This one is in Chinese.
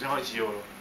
像好像已有了。